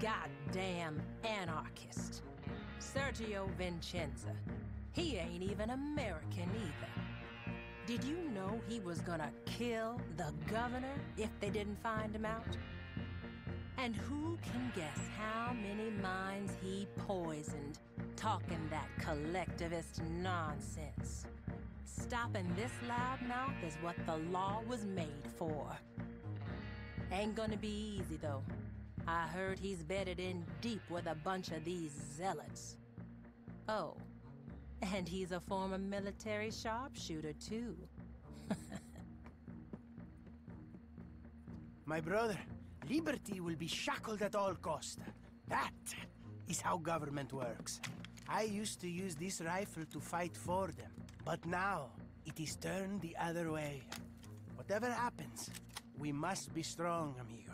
goddamn anarchist. Sergio Vincenza. He ain't even American either. Did you know he was gonna kill the governor if they didn't find him out? And who can guess how many minds he poisoned talking that collectivist nonsense? Stopping this loudmouth is what the law was made for. Ain't gonna be easy, though. I heard he's bedded in deep with a bunch of these zealots. Oh, and he's a former military sharpshooter, too. My brother, liberty will be shackled at all cost. That is how government works. I used to use this rifle to fight for them, but now it is turned the other way. Whatever happens, we must be strong, amigo.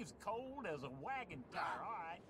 Dave's cold as a wagon tire, all right?